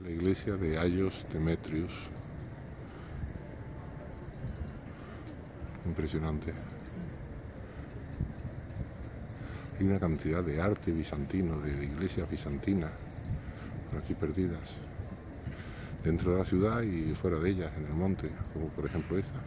La iglesia de Ayos Demetrius. Impresionante. Hay una cantidad de arte bizantino, de iglesias bizantinas, por aquí perdidas, dentro de la ciudad y fuera de ellas, en el monte, como por ejemplo esta.